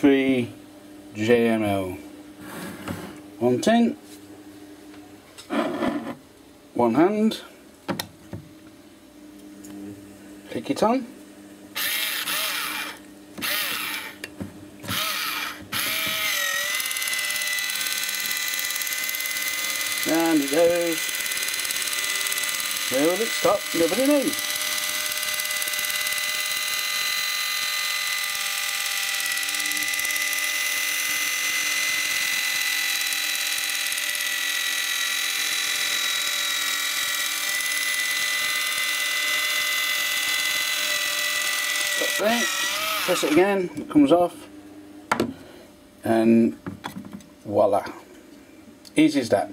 free JML. 110. One hand. Take it on. And it goes. Where will it stop? Nobody knows. Press it again, it comes off, and voila. Easy as that.